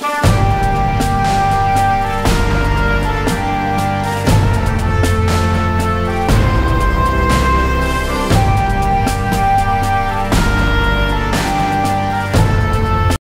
Bye.